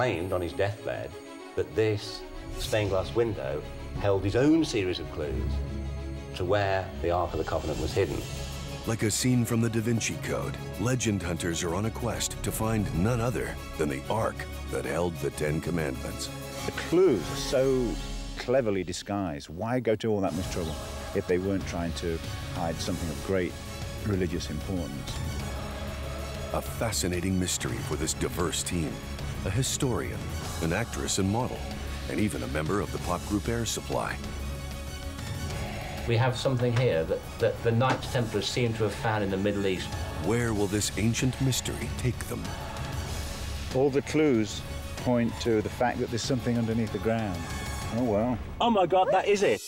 He claimed on his deathbed that this stained glass window held his own series of clues to where the Ark of the Covenant was hidden. Like a scene from the Da Vinci Code, legend hunters are on a quest to find none other than the Ark that held the Ten Commandments. The clues are so cleverly disguised. Why go to all that much trouble if they weren't trying to hide something of great religious importance? A fascinating mystery for this diverse team. A historian, an actress and model, and even a member of the pop group Air Supply. We have something here that, that the Knights Templars seem to have found in the Middle East. Where will this ancient mystery take them? All the clues point to the fact that there's something underneath the ground. Oh well. Oh my God, that is it!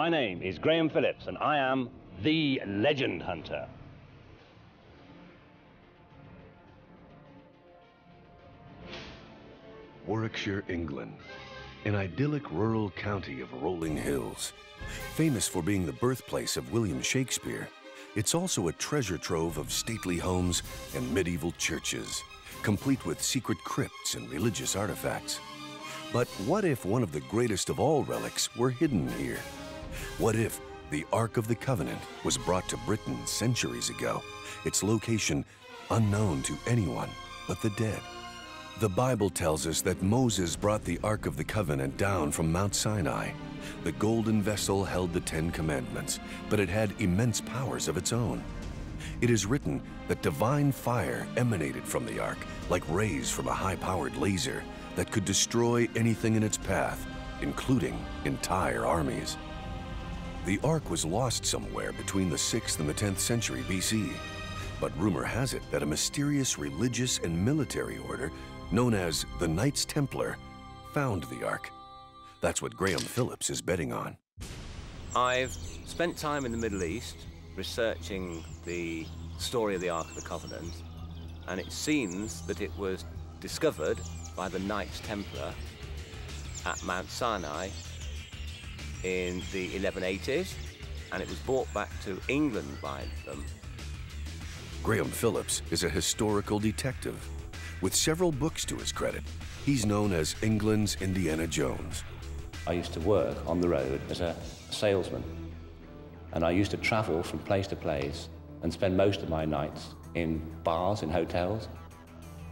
My name is Graham Phillips, and I am the Legend Hunter. Warwickshire, England, an idyllic rural county of rolling hills. Famous for being the birthplace of William Shakespeare, it's also a treasure trove of stately homes and medieval churches, complete with secret crypts and religious artifacts. But what if one of the greatest of all relics were hidden here? What if the Ark of the Covenant was brought to Britain centuries ago, its location unknown to anyone but the dead? The Bible tells us that Moses brought the Ark of the Covenant down from Mount Sinai. The golden vessel held the Ten Commandments, but it had immense powers of its own. It is written that divine fire emanated from the Ark, like rays from a high-powered laser that could destroy anything in its path, including entire armies. The Ark was lost somewhere between the 6th and the 10th century BC, but rumor has it that a mysterious religious and military order known as the Knights Templar found the Ark. That's what Graham Phillips is betting on. I've spent time in the Middle East researching the story of the Ark of the Covenant, and it seems that it was discovered by the Knights Templar at Mount Sinai in the 1180s, and it was brought back to England by them. Graham Phillips is a historical detective. With several books to his credit, he's known as England's Indiana Jones. I used to work on the road as a salesman, and I used to travel from place to place and spend most of my nights in bars, in hotels,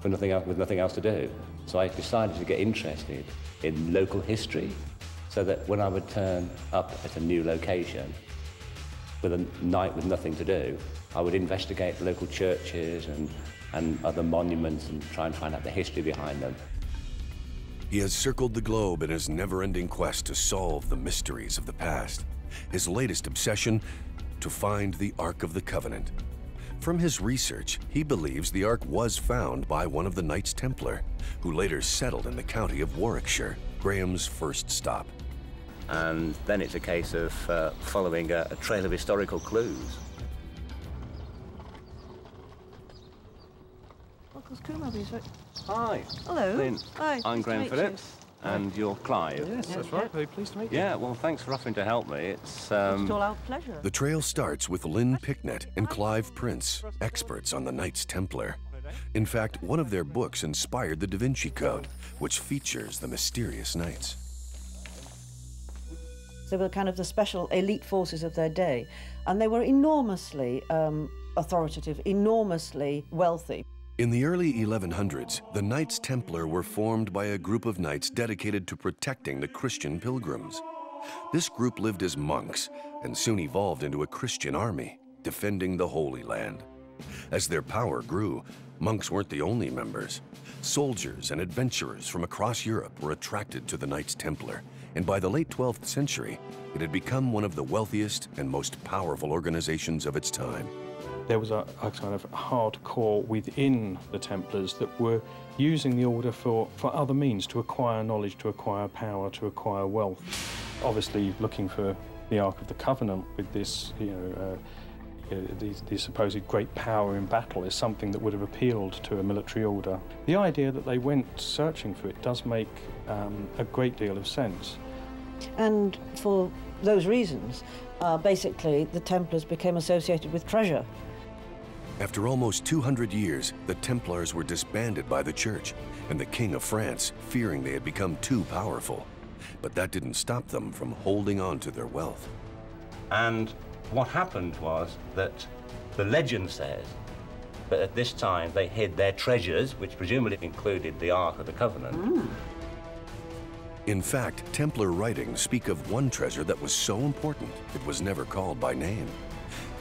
for nothing else, with nothing else to do. So I decided to get interested in local history so that when I would turn up at a new location with a night with nothing to do, I would investigate local churches and, and other monuments and try and find out the history behind them. He has circled the globe in his never-ending quest to solve the mysteries of the past. His latest obsession, to find the Ark of the Covenant. From his research, he believes the Ark was found by one of the Knights Templar, who later settled in the county of Warwickshire, Graham's first stop. And then it's a case of uh, following a, a trail of historical clues. Hi. Hello. Lynn. Hi. I'm nice Graham meet Phillips, and you're Clive. Yes, that's Yeah, right. yeah. Very pleased to meet you. Yeah, well, thanks for offering to help me. It's, um, It's all our pleasure. The trail starts with Lynn Picknett and Clive Prince, experts on the Knights Templar. In fact, one of their books inspired the Da Vinci Code, which features the mysterious knights. They were kind of the special elite forces of their day, and they were enormously um, authoritative, enormously wealthy. In the early 1100s, the Knights Templar were formed by a group of knights dedicated to protecting the Christian pilgrims. This group lived as monks and soon evolved into a Christian army, defending the Holy Land. As their power grew, monks weren't the only members. Soldiers and adventurers from across Europe were attracted to the Knights Templar, and by the late 12th century, it had become one of the wealthiest and most powerful organizations of its time. There was a, a kind of hardcore within the Templars that were using the order for, for other means to acquire knowledge, to acquire power, to acquire wealth. Obviously, looking for the Ark of the Covenant with this, you know, uh, the, the, supposed great power in battle is something that would have appealed to a military order. The idea that they went searching for it does make um, a great deal of sense. And for those reasons, uh, basically, the Templars became associated with treasure. After almost 200 years, the Templars were disbanded by the Church, and the King of France, fearing they had become too powerful. But that didn't stop them from holding on to their wealth. And what happened was that the legend says that at this time they hid their treasures, which presumably included the Ark of the Covenant. Mm. In fact, Templar writings speak of one treasure that was so important it was never called by name.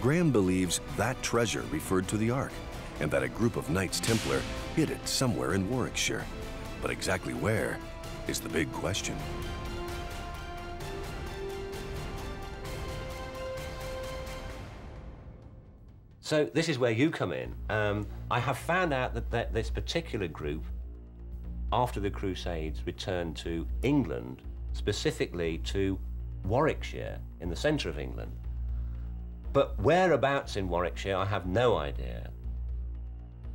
Graham believes that treasure referred to the Ark, and that a group of Knights Templar hid it somewhere in Warwickshire. But exactly where is the big question. So this is where you come in. Um, I have found out that, that this particular group, after the Crusades, returned to England, specifically to Warwickshire, in the centre of England. But whereabouts in Warwickshire, I have no idea.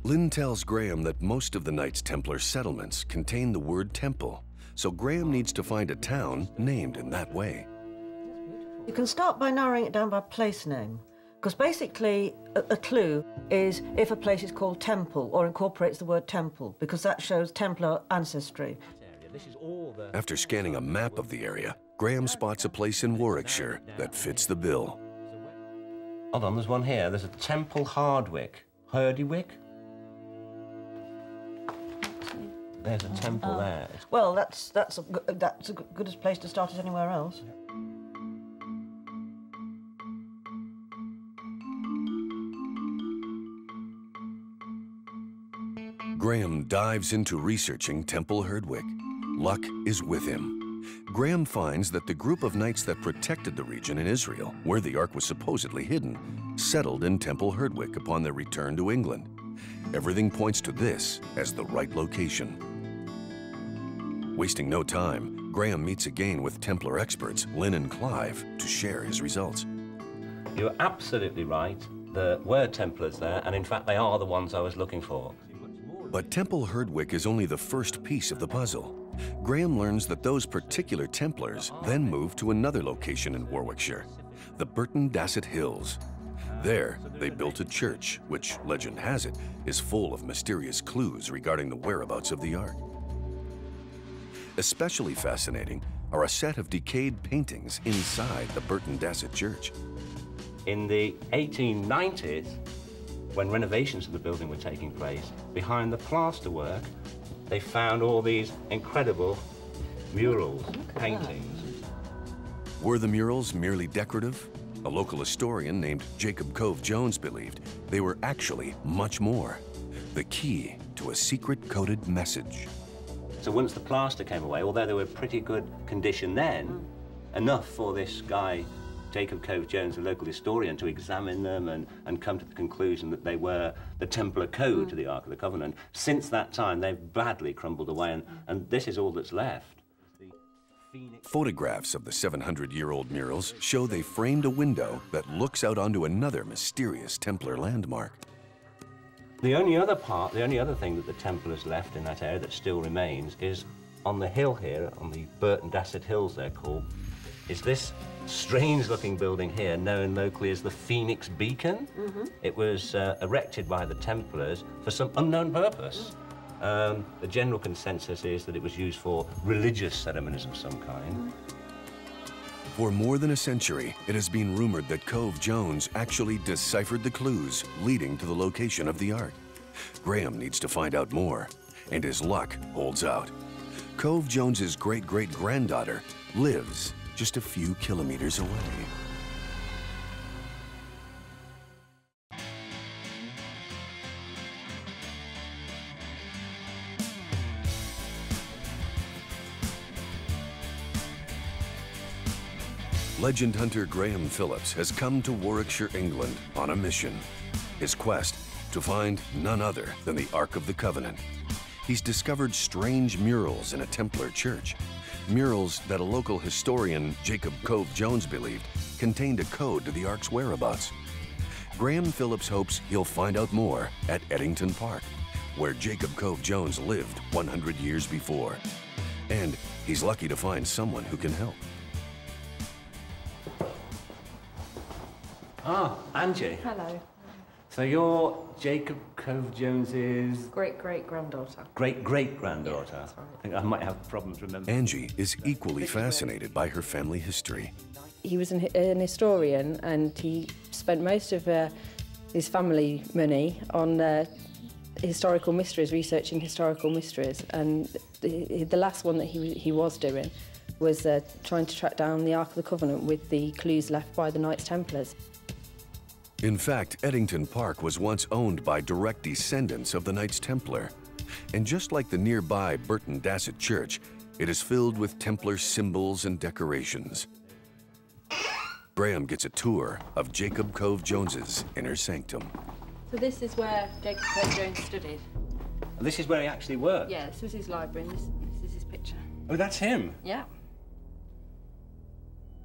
Lynn tells Graham that most of the Knights Templar settlements contain the word temple, so Graham needs to find a town named in that way. You can start by narrowing it down by place name, because basically a, a, clue is if a place is called temple or incorporates the word temple, because that shows Templar ancestry. After scanning a map of the area, Graham spots a place in Warwickshire that fits the bill. Hold on, there's one here. There's a Temple Hardwick. Herdywick? There's a temple uh, there. Well, that's that's a, that's a good as place to start as anywhere else. Graham dives into researching Temple Herdewyke. Luck is with him. Graham finds that the group of knights that protected the region in Israel, where the Ark was supposedly hidden, settled in Temple Herdewyke upon their return to England. Everything points to this as the right location. Wasting no time, Graham meets again with Templar experts Lynn and Clive to share his results. You're absolutely right. There were Templars there, and in fact, they are the ones I was looking for. But Temple Herdewyke is only the first piece of the puzzle. Graham learns that those particular Templars then moved to another location in Warwickshire, the Burton Dassett Hills. There, they built a church, which, legend has it, is full of mysterious clues regarding the whereabouts of the Ark. Especially fascinating are a set of decayed paintings inside the Burton Dassett Church. In the 1890s, when renovations of the building were taking place, behind the plasterwork they found all these incredible murals, paintings. Were the murals merely decorative? A local historian named Jacob Cove Jones believed they were actually much more. The key to a secret-coded message. So once the plaster came away, although they were pretty good condition then, enough for this guy Jacob Cove Jones, a local historian, to examine them and, and come to the conclusion that they were the Templar code mm. to the Ark of the Covenant. Since that time, they've badly crumbled away, and, and this is all that's left. Photographs of the 700-year-old murals show they framed a window that looks out onto another mysterious Templar landmark. The only other part, the only other thing that the Templars left in that area that still remains is on the hill here, on the Burton Dassett Hills they're called, is this strange looking building here known locally as the Phoenix Beacon. Mm -hmm. It was uh, erected by the Templars for some unknown purpose. Um, the general consensus is that it was used for religious ceremonies of some kind. For more than a century, it has been rumored that Cove Jones actually deciphered the clues leading to the location of the Ark. Graham needs to find out more, and his luck holds out. Cove Jones's great-great-granddaughter lives just a few kilometers away. Legend hunter Graham Phillips has come to Warwickshire, England on a mission. His quest to find none other than the Ark of the Covenant. He's discovered strange murals in a Templar church Murals that a local historian, Jacob Cove Jones, believed contained a code to the Ark's whereabouts. Graham Phillips hopes he'll find out more at Eddington Park, where Jacob Cove Jones lived 100 years before. And he's lucky to find someone who can help. Ah, Angie. Hello. So you're Jacob Cove Jones's Great great granddaughter. great great granddaughter. Yeah, right. I think I might have problems remembering. Angie is equally fascinated by her family history. He was an, an historian and he spent most of uh, his family money on uh, historical mysteries, researching historical mysteries. And the, the last one that he, he was doing was uh, trying to track down the Ark of the Covenant with the clues left by the Knights Templars. In fact, Eddington Park was once owned by direct descendants of the Knights Templar. And just like the nearby Burton Dassett Church, it is filled with Templar symbols and decorations. Graham gets a tour of Jacob Cove Jones's inner sanctum. So this is where Jacob Cove Jones studied. This is where he actually worked. Yeah, this was his library and this, this is his picture. Oh, that's him. Yeah.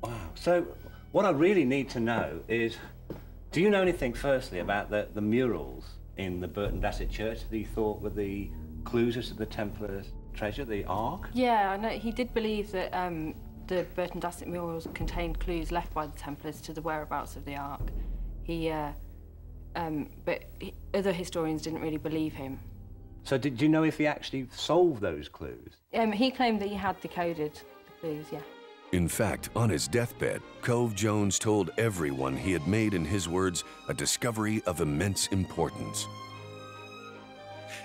Wow. So, what I really need to know is, do you know anything, firstly, about the, the murals in the Burton Dassett Church that he thought were the clues as to the Templars' treasure, the Ark? Yeah, I know. He did believe that um, the Burton Dassett murals contained clues left by the Templars to the whereabouts of the Ark. He, uh, um, but he, other historians didn't really believe him. So, did you know if he actually solved those clues? Um, he claimed that he had decoded the clues. Yeah. In fact, on his deathbed, Cove Jones told everyone he had made, in his words, a discovery of immense importance.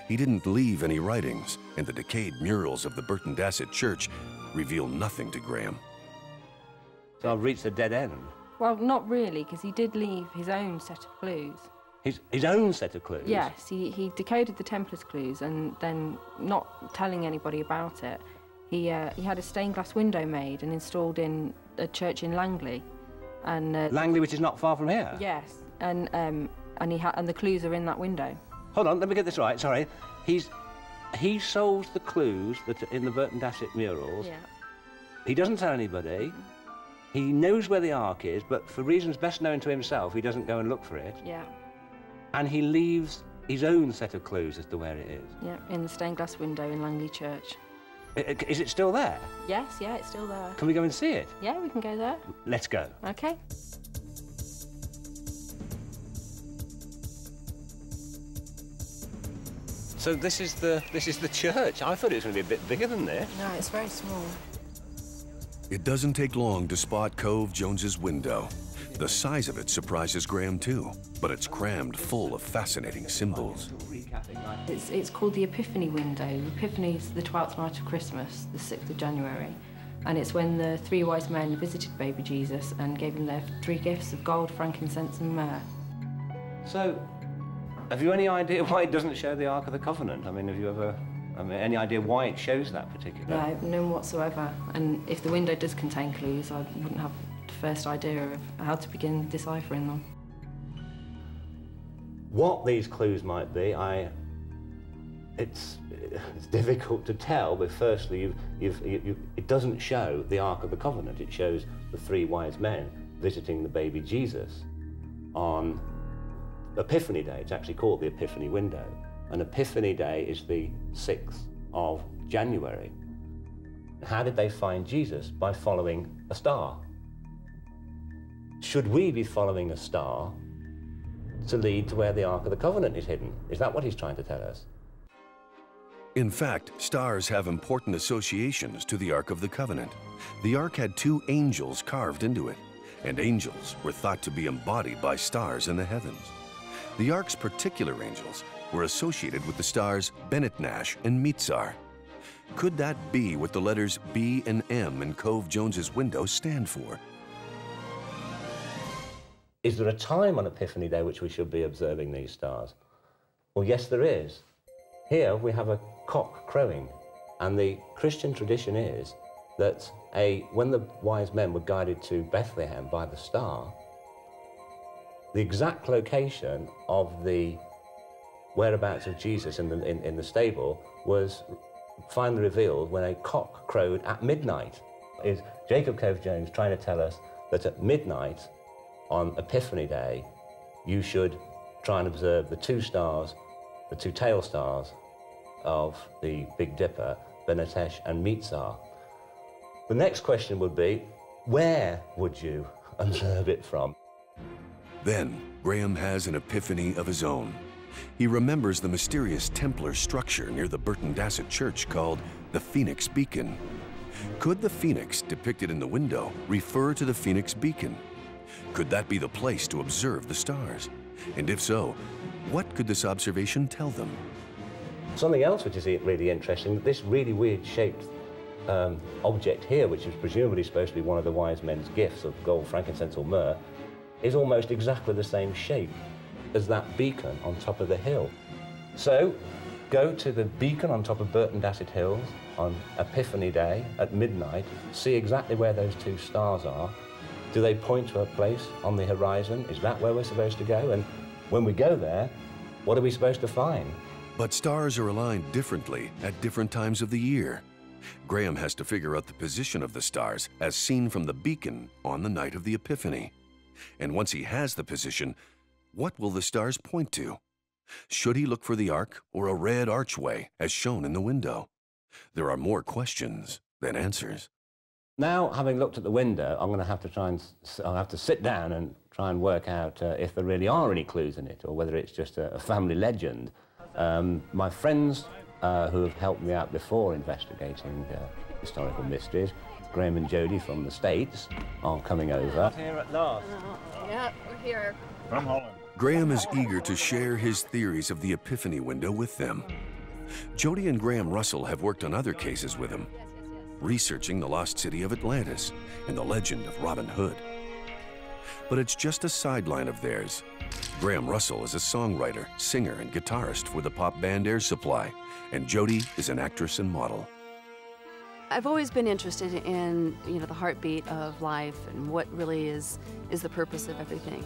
He didn't leave any writings, and the decayed murals of the Burton Dassett Church reveal nothing to Graham. So I've reached a dead end. Well, not really, because he did leave his own set of clues. His, his own set of clues? Yes, he, he decoded the Templars' clues and then, not telling anybody about it, he, uh, he had a stained glass window made and installed in a church in Langley. And uh, Langley, which is not far from here? yes, and um, and he ha- and the clues are in that window. Hold on, let me get this right. Sorry. He's he solves the clues that are in the Burton Dassett murals. Yeah. He doesn't tell anybody. He knows where the Ark is, but for reasons best known to himself, he doesn't go and look for it. Yeah. And he leaves his own set of clues as to where it is. Yeah, in the stained glass window in Langley Church. I- I- Is it still there? Yes, yeah, it's still there. Can we go and see it? Yeah, we can go there. Let's go. Okay. So this is the this is the church. I thought it was going to be a bit bigger than this. No, it's very small. It doesn't take long to spot Cove Jones's window. The size of it surprises Graham too, but it's crammed full of fascinating symbols. It's, it's called the Epiphany window. Epiphany is the 12th night of Christmas, the 6th of January. And it's when the three wise men visited baby Jesus and gave him their three gifts of gold, frankincense, and myrrh. So, have you any idea why it doesn't show the Ark of the Covenant? I mean, have you ever, I mean, any idea why it shows that particular? No, none whatsoever. And if the window does contain clues, I wouldn't have the first idea of how to begin deciphering them. What these clues might be, I, it's, it's difficult to tell. But firstly, you've, you've, you, it doesn't show the Ark of the Covenant. It shows the three wise men visiting the baby Jesus on Epiphany Day. It's actually called the Epiphany window. And Epiphany Day is the 6th of January. How did they find Jesus? By following a star. Should we be following a star to lead to where the Ark of the Covenant is hidden? Is that what he's trying to tell us? In fact, stars have important associations to the Ark of the Covenant. The Ark had two angels carved into it, and angels were thought to be embodied by stars in the heavens. The Ark's particular angels were associated with the stars Benetnasch and Mizar. Could that be what the letters B and M in Cove Jones's window stand for? Is there a time on Epiphany Day which we should be observing these stars? Well, yes, there is. Here we have a cock crowing, and the Christian tradition is that a, when the wise men were guided to Bethlehem by the star, the exact location of the whereabouts of Jesus in the, in, in the stable was finally revealed when a cock crowed at midnight. Is Jacob Cove Jones trying to tell us that at midnight on Epiphany Day, you should try and observe the two stars, the two tail stars of the Big Dipper, Benetnasch and Mizar. The next question would be, where would you observe it from? Then, Graham has an epiphany of his own. He remembers the mysterious Templar structure near the Burton Dassett Church called the Phoenix Beacon. Could the phoenix depicted in the window refer to the Phoenix Beacon? Could that be the place to observe the stars? And if so, what could this observation tell them? Something else which is really interesting, this really weird shaped um, object here, which is presumably supposed to be one of the wise men's gifts of gold, frankincense or myrrh, is almost exactly the same shape as that beacon on top of the hill. So go to the beacon on top of Burton Dassett Hills on Epiphany Day at midnight, see exactly where those two stars are. Do they point to a place on the horizon? Is that where we're supposed to go? And when we go there, what are we supposed to find? But stars are aligned differently at different times of the year. Graham has to figure out the position of the stars as seen from the beacon on the night of the Epiphany. And once he has the position, what will the stars point to? Should he look for the ark or a red archway as shown in the window? There are more questions than answers. Now, having looked at the window, I'm going to have to try and I'll have to sit down and try and work out uh, if there really are any clues in it or whether it's just a, a family legend. Um, my friends uh, who have helped me out before investigating uh, historical mysteries, Graham and Jody from the States, are coming over. Here at last. Yeah, we're here. From Holland. Graham is eager to share his theories of the Epiphany window with them. Jody and Graham Russell have worked on other cases with him, researching the lost city of Atlantis and the legend of Robin Hood. But it's just a sideline of theirs. Graham Russell is a songwriter, singer, and guitarist for the pop band Air Supply, and Jody is an actress and model. I've always been interested in, you know, the heartbeat of life and what really is is the purpose of everything.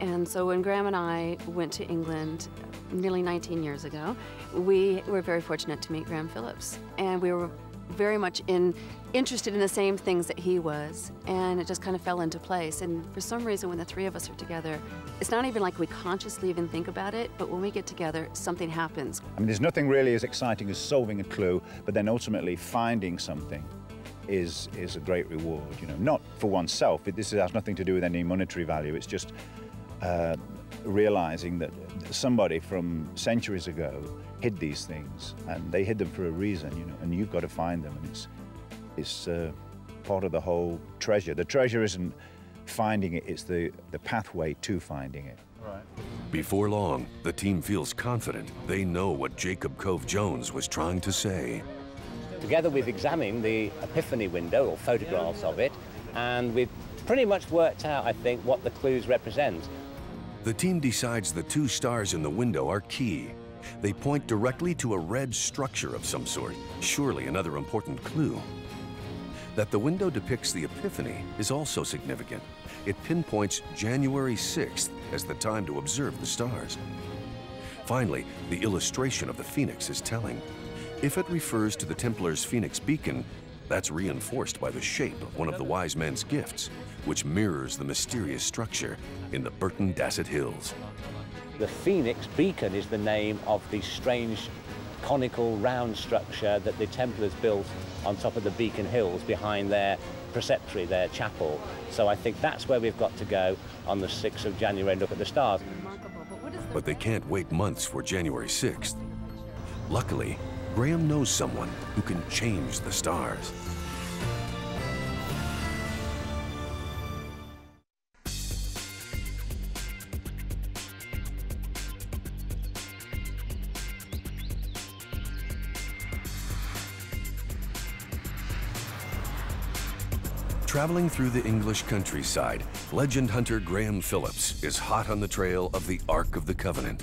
And so when Graham and I went to England nearly 19 years ago, we were very fortunate to meet Graham Phillips. And we were very much in interested in the same things that he was and it just kind of fell into place and for some reason when the three of us are together it's not even like we consciously even think about it but when we get together something happens I mean, there's nothing really as exciting as solving a clue, but then ultimately finding something is is a great reward. You know, not for oneself. It, this has nothing to do with any monetary value. It's just uh, realizing that somebody from centuries ago hid these things, and they hid them for a reason. You know, and you've got to find them, and it's it's uh, part of the whole treasure. The treasure isn't finding it; it's the the pathway to finding it. Right. Before long, the team feels confident they know what Jacob Cove Jones was trying to say. Together we've examined the Epiphany window, or photographs of it, and we've pretty much worked out, I think, what the clues represent. The team decides the two stars in the window are key. They point directly to a red structure of some sort, surely another important clue. That the window depicts the Epiphany is also significant. It pinpoints January 6th as the time to observe the stars. Finally, the illustration of the phoenix is telling. If it refers to the Templars' phoenix beacon, that's reinforced by the shape of one of the wise men's gifts, which mirrors the mysterious structure in the Burton Dassett Hills. The Phoenix Beacon is the name of the strange conical round structure that the Templars built on top of the Beacon Hills behind their preceptory, their chapel. So I think that's where we've got to go on the 6th of January and look at the stars. remarkable but what is the But they can't wait months for January 6th. Luckily, Graham knows someone who can change the stars. Traveling through the English countryside, legend hunter Graham Phillips is hot on the trail of the Ark of the Covenant,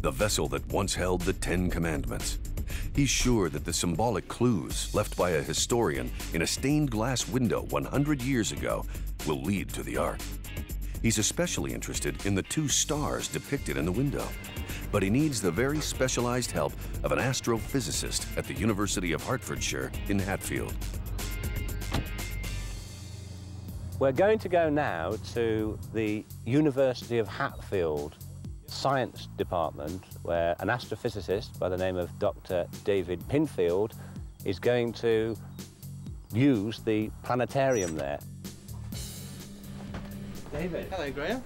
the vessel that once held the Ten Commandments. He's sure that the symbolic clues left by a historian in a stained glass window 100 years ago will lead to the Ark. He's especially interested in the two stars depicted in the window, but he needs the very specialized help of an astrophysicist at the University of Hertfordshire in Hatfield. We're going to go now to the University of Hatfield Science Department, where an astrophysicist by the name of Dr. David Pinfield is going to use the planetarium there. David. Hello, Graham.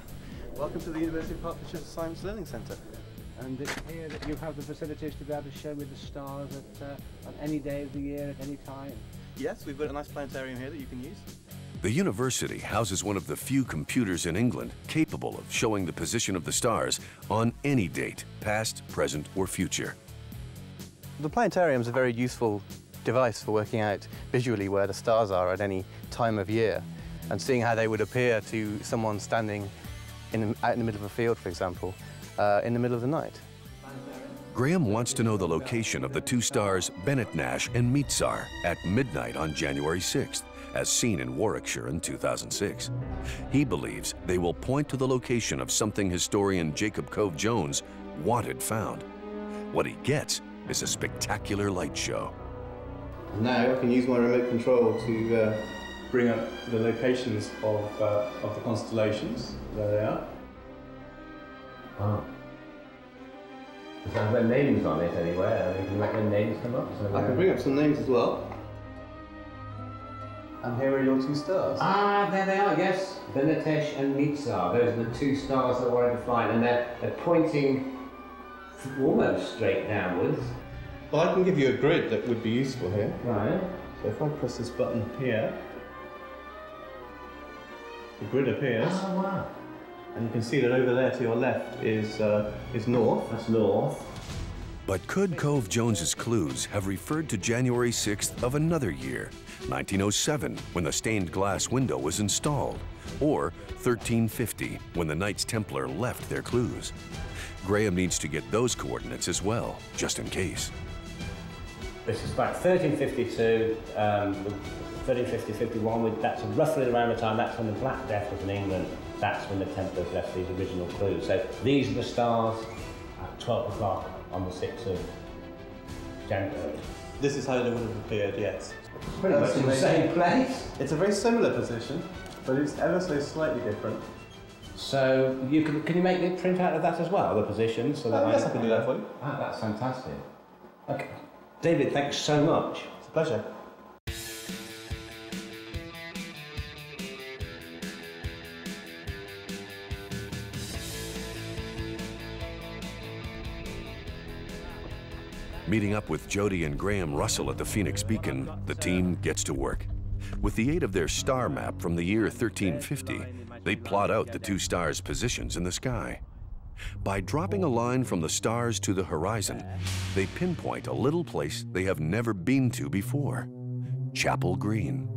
Welcome to the University of Hertfordshire Science Learning Centre. And it's here that you have the facilities to be able to show me the stars at, uh, on any day of the year, at any time. Yes, we've got a nice planetarium here that you can use. The university houses one of the few computers in England capable of showing the position of the stars on any date, past, present, or future. The planetarium is a very useful device for working out visually where the stars are at any time of year and seeing how they would appear to someone standing in, out in the middle of a field, for example, uh, in the middle of the night. Graham wants to know the location of the two stars Bennett Benetnasch and Mizar at midnight on January 6th, as seen in Warwickshire in 2006. He believes they will point to the location of something historian Jacob Cove Jones wanted found. What he gets is a spectacular light show. Now I can use my remote control to uh, bring up the locations of, uh, of the constellations. There they are. Wow. Does it have their names on it anywhere? Can you make their names come up? I can bring up some names as well. And here are your two stars. Ah, there they are, yes. Benetnasch and Mizar. Those are the two stars that we're identifying, and they're, they're pointing almost straight downwards. Well, I can give you a grid that would be useful here. Right. So if I press this button here, the grid appears, Oh, wow. and you can see that over there to your left is uh, is north. That's north. But could Cove Jones's clues have referred to January 6th of another year, 1907, when the stained glass window was installed, or 1350, when the Knights Templar left their clues? Graham needs to get those coordinates as well, just in case. This is about 1352, um, 1350, 51. That's roughly around the time. That's when the Black Death was in England. That's when the Templars left these original clues. So these are the stars at 12 o'clock on the 6th of January. This is how they would have appeared, yes. Pretty much in the same place. It's a very similar position, but it's ever so slightly different. So you can can you make the print out of that as well, the position, so that Oh, yes, I can do that for you. Ah, that's fantastic. Okay, David, thanks so much. It's a pleasure. Meeting up with Jody and Graham Russell at the Phoenix Beacon, the team gets to work. With the aid of their star map from the year 1350, they plot out the two stars' positions in the sky. By dropping a line from the stars to the horizon, they pinpoint a little place they have never been to before Chapel Green.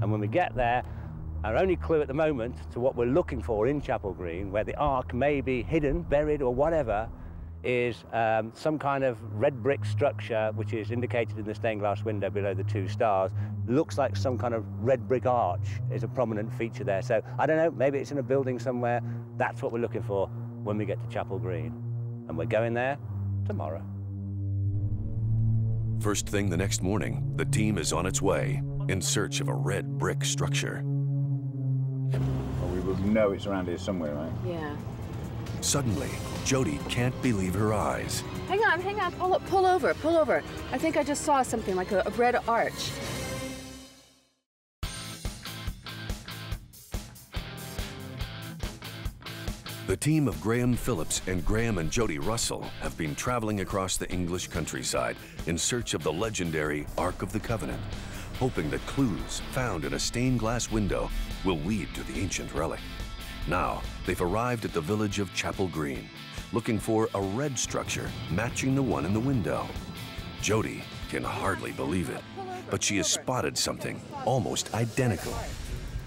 And when we get there, our only clue at the moment to what we're looking for in Chapel Green, where the Ark may be hidden, buried, or whatever, is um, some kind of red brick structure, which is indicated in the stained glass window below the two stars. Looks like some kind of red brick arch is a prominent feature there. So I don't know, maybe it's in a building somewhere. That's what we're looking for when we get to Chapel Green. And we're going there tomorrow. First thing the next morning, the team is on its way in search of a red brick structure. Well, we will know it's around here somewhere, right? Yeah. Suddenly, Jody can't believe her eyes. Hang on, hang on. Pull, pull over, pull over. I think I just saw something like a, a red arch. The team of Graham Phillips and Graham and Jody Russell have been traveling across the English countryside in search of the legendary Ark of the Covenant, hoping that clues found in a stained glass window will lead to the ancient relic. Now, they've arrived at the village of Chapel Green, looking for a red structure matching the one in the window. Jody can hardly believe it, but she has spotted something almost identical.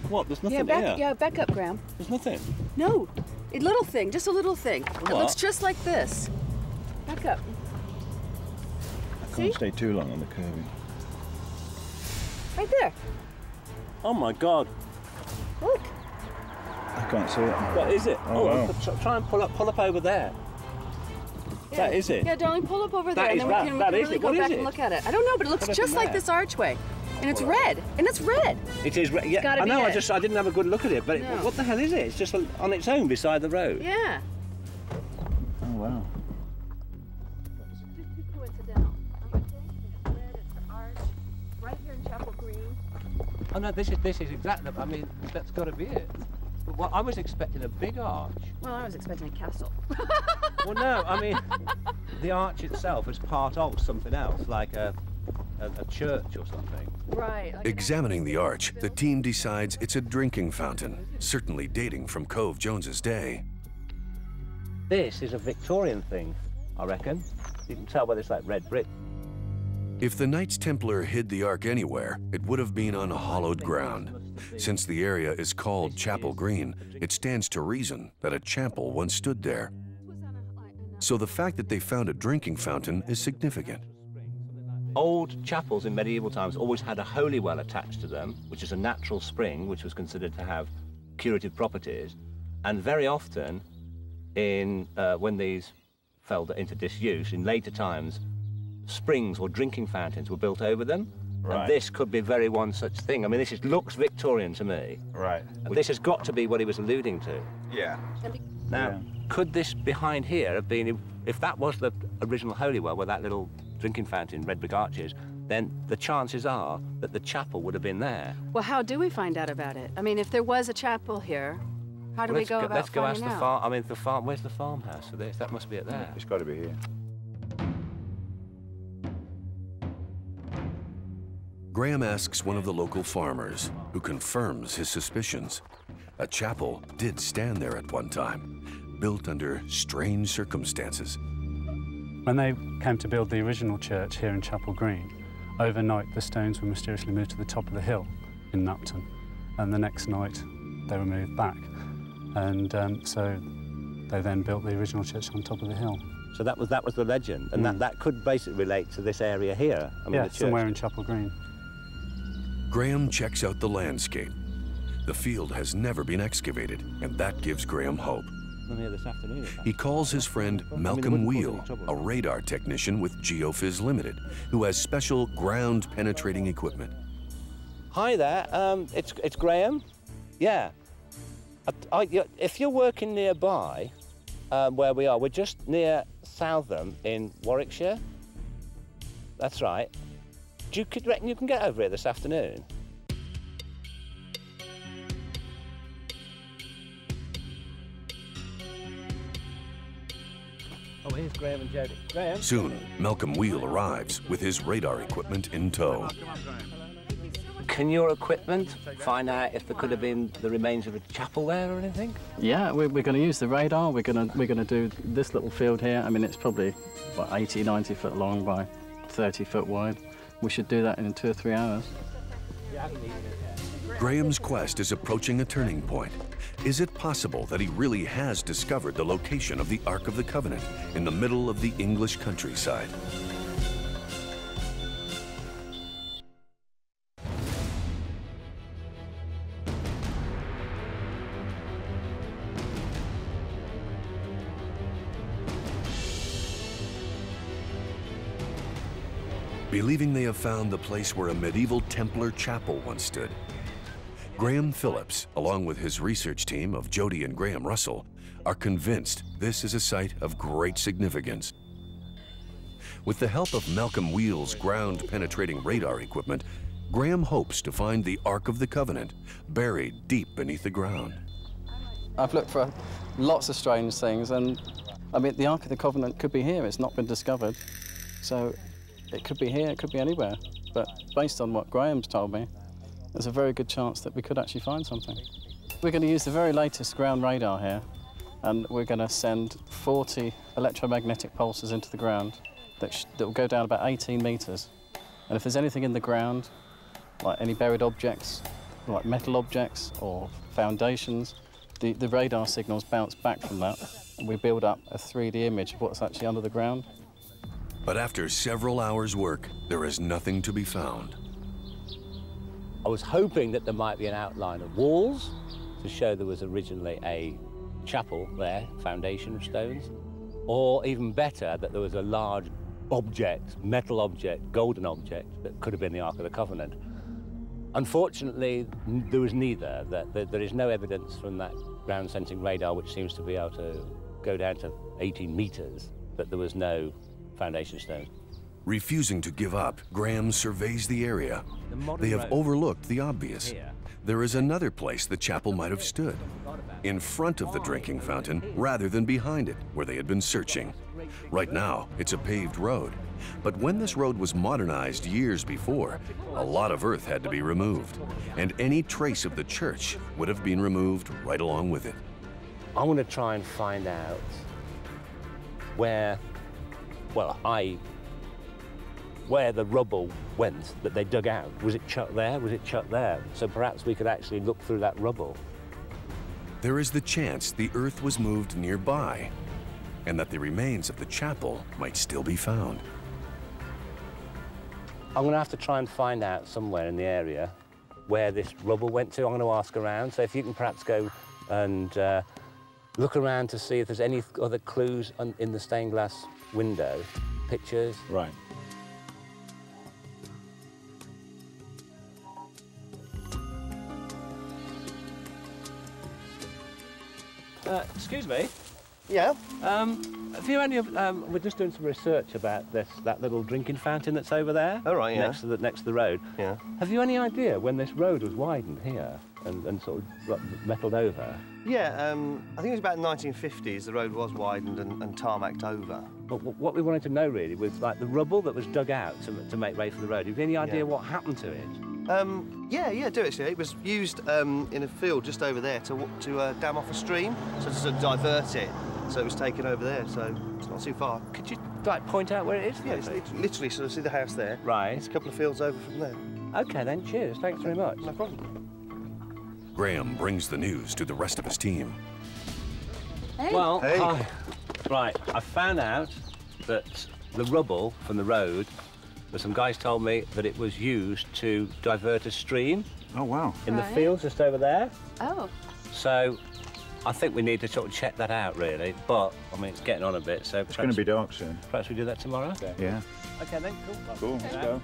What? There's nothing Yeah, back, here. yeah, back up, Graham. There's nothing. No, a little thing, just a little thing. It looks just like this. Back up. I can't See? stay too long on the curving. Right there. Oh my God. Look. I can't see it. What is it? Oh, oh wow. try and pull up, pull up over there. Yeah. That is it. Yeah, darling, pull up over there, That and then we that- can, we can really it. go What is back and look at it. I don't know, but it looks Put just like there. this archway, and it's red, and it's red. It is. red. yeah, gotta I be know. I just I didn't have a good look at it, but it, what the hell is it? It's just on its own beside the road. Yeah. Oh, wow. Just too coincidental. I'm not saying it's red, it's an right here in Chapel Green. Oh no, this is this is exactly. I mean, that's got to be it. But what, I was expecting a big arch. Well, I was expecting a castle. Well, no, I mean, the arch itself is part of something else, like a a, a church or something. right. like- Examining the arch, the team decides it's a drinking fountain, certainly dating from Cove Jones's day. This is a Victorian thing, I reckon. You can tell whether it's like red brick. If the Knights Templar hid the Ark anywhere, it would have been on hollowed ground. Since the area is called Chapel Green, it stands to reason that a chapel once stood there. So the fact that they found a drinking fountain is significant. Old chapels in medieval times always had a holy well attached to them, which is a natural spring, which was considered to have curative properties. And very often, in uh, when these fell into disuse in later times, springs or drinking fountains were built over them. Right. And this could be very one such thing. I mean, this is, looks Victorian to me. Right. And this has got to be what he was alluding to. Yeah. Now, could this behind here have been, if, if that was the original holy well with that little drinking fountain, red brick arches, then the chances are that the chapel would have been there. Well, how do we find out about it? I mean, if there was a chapel here, how do Well, we let's go go, about let's go ask finding the farm. I mean, the farm. Where's the farmhouse for this? That must be it there. It's got to be here. Graham asks one of the local farmers, who confirms his suspicions. A chapel did stand there at one time, built under strange circumstances. When they came to build the original church here in Chapel Green, overnight the stones were mysteriously moved to the top of the hill in Napton, and the next night they were moved back. And um, so they then built the original church on top of the hill. So that was that was the legend, and that, that could basically relate to this area here. I mean, yeah, the somewhere in Chapel Green. Graham checks out the landscape. The field has never been excavated, and that gives Graham hope. I'm here this afternoon. in fact. He calls his friend I mean, Malcolm Wheel, a radar technician with GeoPhys Limited, who has special ground penetrating equipment. Hi there. Um, it's it's Graham. Yeah. I, I, if you're working nearby, um, where we are, we're just near Southam in Warwickshire. That's right. Do you could reckon you can get over here this afternoon? Oh, here's Graham and Jody. Graham. Soon, Malcolm Wheel arrives with his radar equipment in tow. Can your equipment find out if there could have been the remains of a chapel there or anything? Yeah, we're, we're going to use the radar. We're going to we're going to do this little field here. I mean, it's probably what 80, 90 foot long by 30 foot wide. We should do that in two or three hours. Graham's quest is approaching a turning point. Is it possible that he really has discovered the location of the Ark of the Covenant in the middle of the English countryside? Believing they have found the place where a medieval Templar chapel once stood, Graham Phillips, along with his research team of Jody and Graham Russell, are convinced this is a site of great significance. With the help of Malcolm Wheel's ground penetrating radar equipment, Graham hopes to find the Ark of the Covenant buried deep beneath the ground. I've looked for lots of strange things, and I mean, the Ark of the Covenant could be here. It's not been discovered, so it could be here. It could be anywhere. But based on what Graham's told me, there's a very good chance that we could actually find something. We're going to use the very latest ground radar here, and we're going to send 40 electromagnetic pulses into the ground that, that will go down about 18 meters. And if there's anything in the ground, like any buried objects, like metal objects or foundations, the, the radar signals bounce back from that, and we build up a 3D image of what's actually under the ground. But after several hours' work, there is nothing to be found. I was hoping that there might be an outline of walls to show there was originally a chapel there, foundation of stones, or even better, that there was a large object, metal object, golden object, that could have been the Ark of the Covenant. Unfortunately, there was neither. There is no evidence from that ground sensing radar, which seems to be able to go down to 18 meters, that there was no foundation stone. Refusing to give up, Graham surveys the area. The they have overlooked the obvious. here. There is another place the chapel might have stood. In front of the drinking fountain, rather than behind it, where they had been searching. Right now, it's a paved road. But when this road was modernized years before, a lot of earth had to be removed. And any trace of the church would have been removed right along with it. I want to try and find out where, well, I, where the rubble went that they dug out. Was it chucked there? Was it chucked there? So perhaps we could actually look through that rubble. There is the chance the earth was moved nearby, and that the remains of the chapel might still be found. I'm going to have to try and find out somewhere in the area where this rubble went to. I'm going to ask around. So if you can perhaps go and uh, look around to see if there's any other clues on, in the stained glass window, pictures. Right. Uh, excuse me. Yeah. Um, have you any? of- Um, we're just doing some research about this that little drinking fountain that's over there. Oh, right, yeah. Next to the next to the road. Yeah. Have you any idea when this road was widened here and, and sort of metalled over? Yeah, um, I think it was about 1950s. The road was widened and, and tarmacked over. But what we wanted to know really was like the rubble that was dug out to, to make way for the road. Have you have any idea Yeah. what happened to it? Um, yeah, yeah, do actually. It was used um, in a field just over there to to uh, dam off a stream, so to sort of divert it. So it was taken over there, so it's not too far. Could you like point out where it is? Yeah, it's lit- literally sort of see the house there. Right. It's a couple of fields over from there. Okay then. Cheers. Thanks very much. No problem. Graham brings the news to the rest of his team. Well, Hey. hi. right. I found out that the rubble from the road. But some guys told me that it was used to divert a stream Oh, wow. in the fields just over there. Oh, So I think we need to sort of check that out, really. But I mean, it's getting on a bit, so It's going to be dark soon. perhaps we do that tomorrow. Yeah. Okay then. Cool. Cool. Let's go.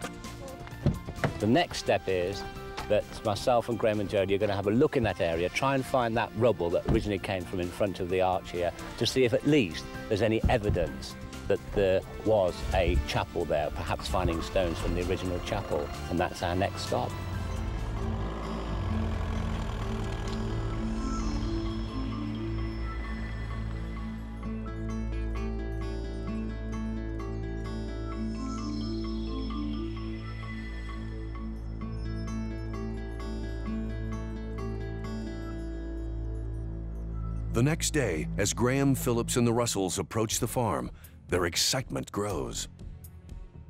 The next step is that myself and Graham and Jody are going to have a look in that area, try and find that rubble that originally came from in front of the arch here, to see if at least there's any evidence that there was a chapel there, perhaps finding stones from the original chapel, and that's our next stop. The next day, as Graham, Phillips, and the Russells approach the farm, their excitement grows.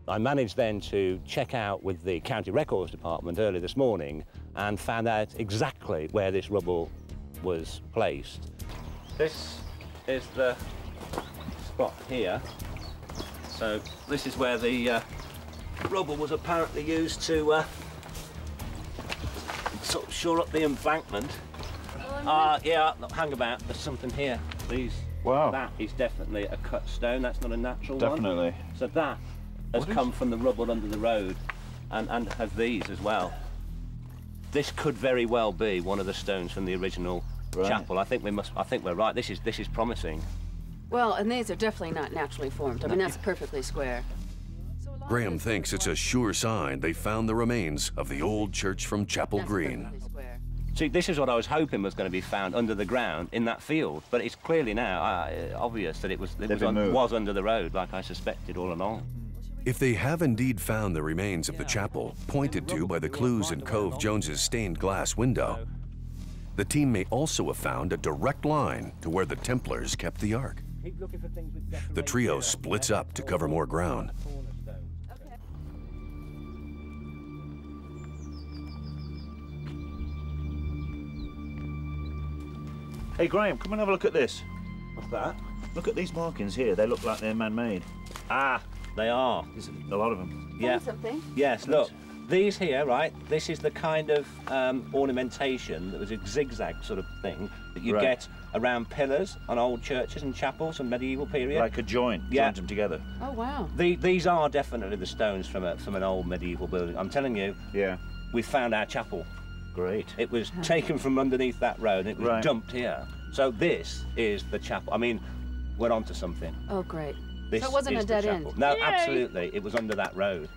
I managed then to check out with the County Records Department early this morning and found out exactly where this rubble was placed. This is the spot here. So this is where the uh, rubble was apparently used to uh, sort of shore up the embankment. Ah, yeah, look, hang about. There's something here. These. Wow. That is definitely a cut stone. That's not a natural one. Definitely. So that has What is- come from the rubble under the road, and and has these as well. This could very well be one of the stones from the original Right. chapel. I think we must. I think we're right. This is this is promising. well, and these are definitely not naturally formed. I mean, that's perfectly square. Graham thinks it's a sure sign they found the remains of the old church from Chapel That's Green. Perfectly square. See, this is what I was hoping was going to be found under the ground in that field, but it's clearly now uh, obvious that it was it was, been on, was under the road, like I suspected all along. If they have indeed found the remains of the chapel, pointed to by the clues in Cove Jones's stained glass window, the team may also have found a direct line to where the Templars kept the Ark. Keep looking for things with The trio splits up to cover more ground. Hey Graham, come and have a look at this. What's that? Look at these markings here. They look like they're man-made. Ah, They are. There's a lot of them. Yeah. something. Yes, look. These here, right, this is the kind of um, ornamentation that was a zigzag sort of thing that you Right. get around pillars on old churches and chapels from medieval period. Like a joint, Yeah. joined them together. Oh, wow. The, these are definitely the stones from, a, from an old medieval building. I'm telling you, Yeah. we found our chapel. Great. It was taken from underneath that road and it was Right. dumped here. So this is the chapel. I mean, we're onto something. Oh, great. This so it wasn't is a the dead chapel. end. No, Yay. absolutely. It was under that road.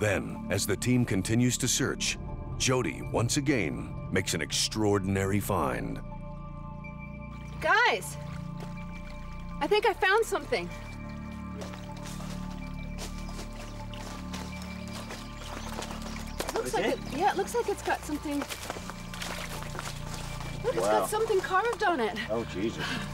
Then, as the team continues to search, Jody once again makes an extraordinary find. Guys, I think I found something. Looks like it? it? Yeah, it looks like it's got something. Look, it's Wow. got something carved on it. Oh, Jesus.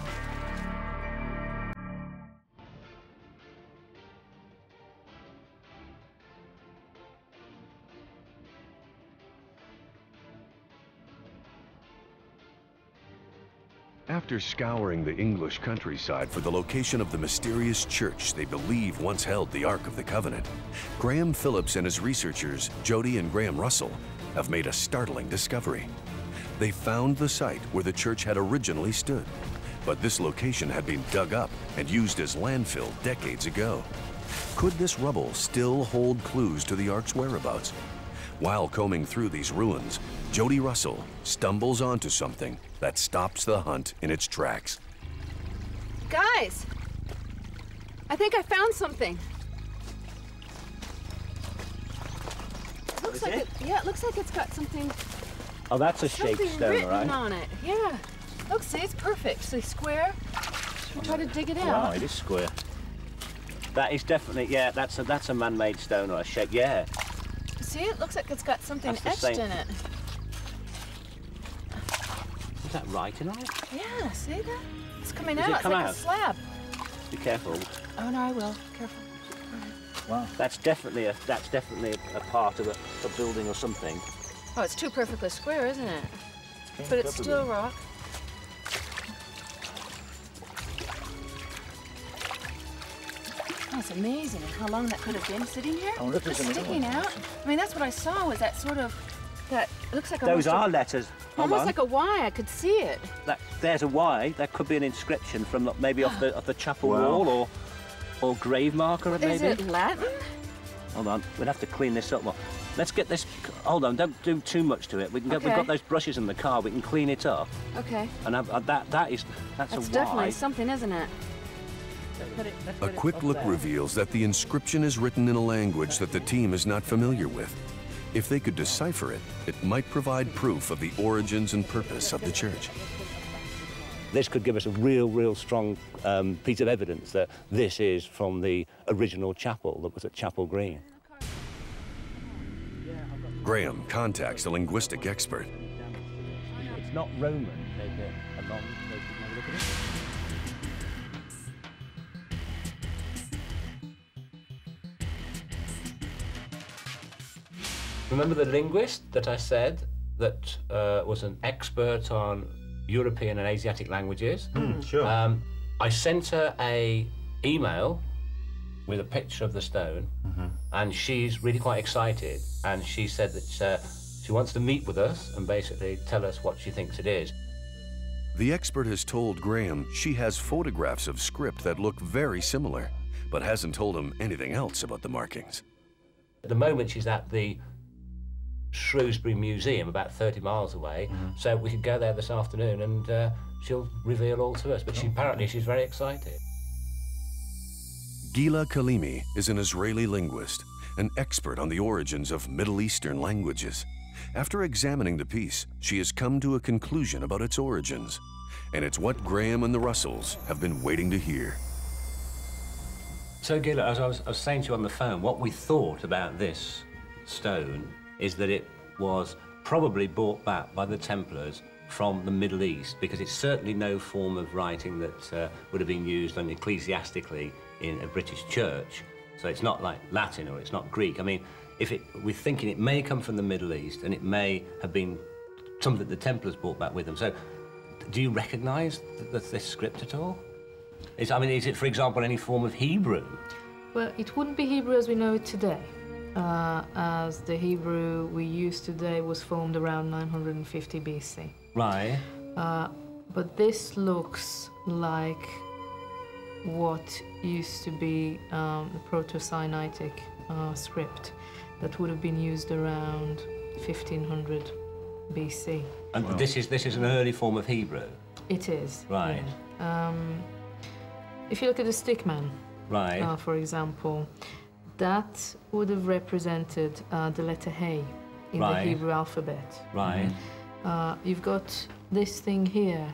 After scouring the English countryside for the location of the mysterious church they believe once held the Ark of the Covenant, Graham Phillips and his researchers, Jody and Graham Russell, have made a startling discovery. They found the site where the church had originally stood, but this location had been dug up and used as landfill decades ago. Could this rubble still hold clues to the Ark's whereabouts? While combing through these ruins, Jody Russell stumbles onto something that stops the hunt in its tracks. Guys, I think I found something. Looks Is like it? it? Yeah, it looks like it's got something. Oh, that's a something shake stone, written all right? on it. Yeah. Look, see, it's perfect. See, square. We try to dig it out. Wow, it is square. That is definitely, yeah, that's a, that's a man-made stone or a shape. Yeah, See, it looks like it's got something etched same- in it. is that writing on it? Yeah, see that? It's coming Does out. it it's like out? a slab. Be careful. Oh no, I will. Careful. Wow. That's definitely a that's definitely a, a part of a, a building or something. Oh, it's too perfectly square, isn't it? But it's still rock. It's amazing how long that could have been sitting here. I wonder if Just there's sticking out. I mean, that's what I saw was that sort of that looks like Those are a, letters. Hold almost on. like a Y. I could see it. that, there's a Y. That could be an inscription from maybe off the off the chapel Wow. wall or or grave marker maybe. Is it Latin? Hold on, we'd have to clean this up more. Let's get this. Hold on, don't do too much to it. We can get, We've got those brushes in the car. We can clean it up. Okay. And have, uh, that that is that's, That's a definitely Y. something, isn't it? A quick look reveals that the inscription is written in a language that the team is not familiar with. If they could decipher it, it might provide proof of the origins and purpose of the church. This could give us a real, real strong um, piece of evidence that this is from the original chapel that was at Chapel Green. Graham contacts a linguistic expert. It's not Roman. Remember the linguist that I said that uh, was an expert on European and Asiatic languages? Sure. Um, I sent her a email with a picture of the stone, and she's really quite excited. And she said that uh, she wants to meet with us and basically tell us what she thinks it is. The expert has told Graham she has photographs of script that look very similar, but hasn't told him anything else about the markings. At the moment, she's at the Shrewsbury Museum, about 30 miles away. So we could go there this afternoon, and uh, she'll reveal all to us. But she apparently she's very excited. Gila Kalimi is an Israeli linguist, an expert on the origins of Middle Eastern languages. After examining the piece, she has come to a conclusion about its origins, and it's what Graham and the Russells have been waiting to hear. So, Gila, as I was, I was saying to you on the phone, what we thought about this stone is that it was probably brought back by the Templars from the Middle East, because it's certainly no form of writing that uh, would have been used on ecclesiastically in a British church. So it's not like Latin or it's not Greek. I mean, if it, we're thinking it may come from the Middle East and it may have been something that the Templars brought back with them. So do you recognise th- this script at all? Is, I mean, is it, for example, any form of Hebrew? Well, it wouldn't be Hebrew as we know it today, uh, as the Hebrew we use today was formed around 950 BC. Right. Uh, but this looks like what used to be um, the Proto-Sinaitic uh, script that would have been used around 1500 BC. And this is this is an early form of Hebrew. It is. Right. yeah. Um, if you look at the stickman, Right. uh, for example, that would have represented uh, the letter Hey in Right. the Hebrew alphabet. Right. Uh, you've got this thing here,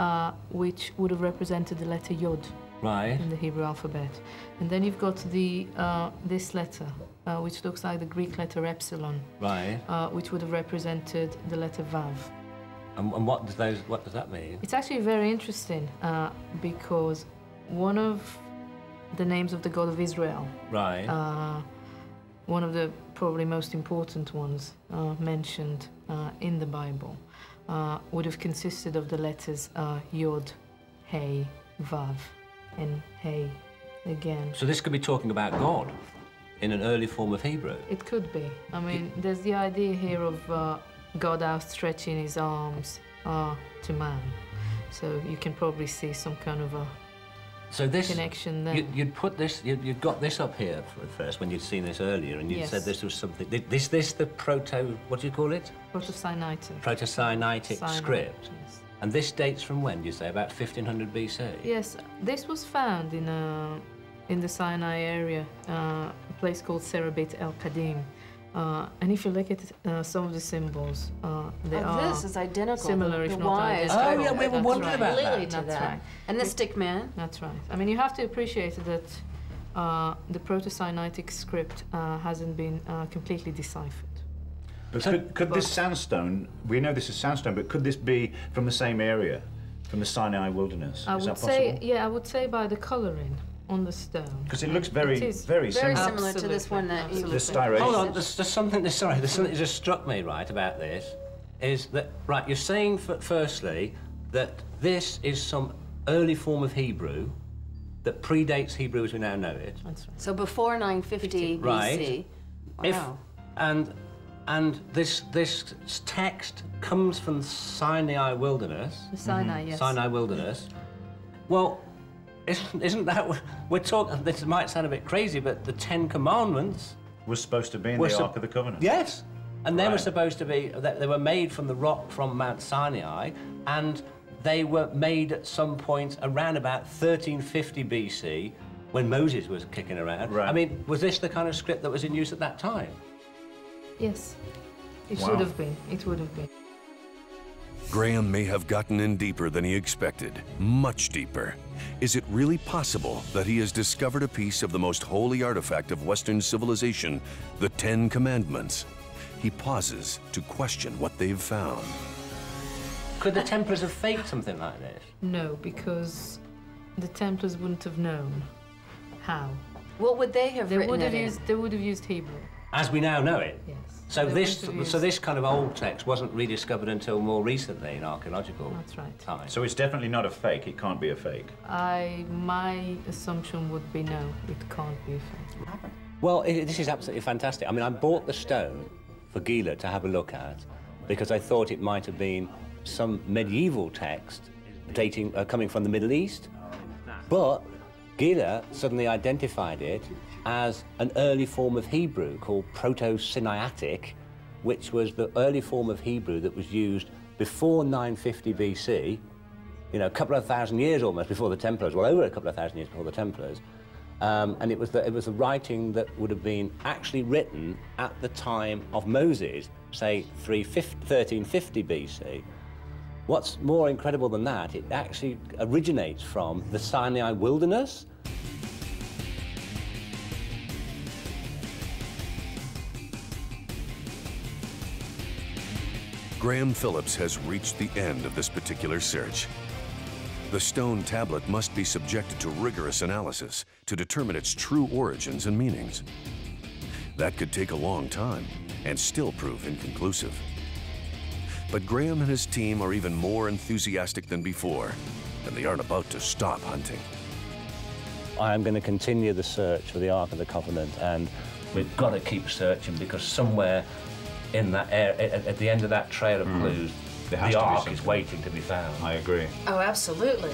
uh, which would have represented the letter Yod Right. in the Hebrew alphabet, and then you've got the uh, this letter, uh, which looks like the Greek letter epsilon, Right. uh, which would have represented the letter Vav. And, and what does those what does that mean? It's actually very interesting uh, because one of the names of the God of Israel, Right. uh, one of the probably most important ones uh, mentioned uh, in the Bible, uh, would have consisted of the letters uh, Yod, Hey, Vav, and Hey again. So this could be talking about God in an early form of Hebrew. It could be. I mean, there's the idea here of uh, God outstretching his arms uh, to man. So you can probably see some kind of a So this connection there. You, you'd put this. You'd, you'd got this up here for at first when you'd seen this earlier, and you would Yes. said this was something. thi- This this the proto. What do you call it? Proto-Sinaitic. Proto-Sinaitic script. yes. And this dates from when? Do you say about 1500 BC? Yes, this was found in a, in the Sinai area, uh, a place called Serabit El Qadim. Uh, and if you look at uh, some of the symbols, uh, they Oh, are this is identical. similar, The- if the not Y identical. Oh, yeah, we were wondering right. about that. To That's that. right. And the stick man. That's right. I mean, you have to appreciate that uh, the Proto-Sinaitic script uh, hasn't been uh, completely deciphered. But could, could this sandstone, we know this is sandstone, but could this be from the same area, from the Sinai wilderness? I is would that say, possible? yeah, I would say by the colouring on the stone. Because it looks very, It is very Very similar. similar to this one that you The striation. Hold on. There's, there's something. There's, sorry. There's something that just struck me right about this. Is that right? You're saying f- firstly that this is some early form of Hebrew that predates Hebrew as we now know it. That's right. So before 950 Right. BC. If Wow. and and this this text comes from Sinai wilderness. The Sinai, mm-hmm. yes. Sinai wilderness. Well, isn't, isn't that what- we're talking? This might sound a bit crazy, but the Ten Commandments Was supposed to be in the sup- Ark of the Covenant. Yes, and they were supposed to be. They they were made from the rock from Mount Sinai, and they were made at some point around about 1350 BC, when Moses was kicking around. Right. I mean, was this the kind of script that was in use at that time? Yes, it Wow. should have been. It would have been. Graham may have gotten in deeper than he expected, much deeper. Is it really possible that he has discovered a piece of the most holy artifact of Western civilization, the Ten Commandments? He pauses to question what they've found. Could the Templars have faked something like this? No, because the Templars wouldn't have known how. What would they have They written would have used. They would have used Hebrew. As we now know it. Yes. So this, so this kind of old text wasn't rediscovered until more recently in archaeological That's right. time. So it's definitely not a fake. It can't be a fake. I my assumption would be no. It can't be a fake. Well, i this is absolutely fantastic. I mean, I bought the stone for Gila to have a look at because I thought it might have been some medieval text dating, uh, coming from the Middle East. But Gila suddenly identified it as an early form of Hebrew called Proto-Sinaitic, which was the early form of Hebrew that was used before 950 BC, you know, a couple of thousand years almost before the Templars, well, over a couple of thousand years before the Templars. Um, and it was, the, it was a writing that would have been actually written at the time of Moses, say 1350 BC. What's more incredible than that, it actually originates from the Sinai wilderness. Graham Phillips has reached the end of this particular search. The stone tablet must be subjected to rigorous analysis to determine its true origins and meanings. That could take a long time and still prove inconclusive. But Graham and his team are even more enthusiastic than before, and they aren't about to stop hunting. I am going to continue the search for the Ark of the Covenant, and we've got to keep searching because somewhere in that area, at, at the end of that trail of mm. clues, There has the Ark is waiting to be found. I agree. Oh, absolutely.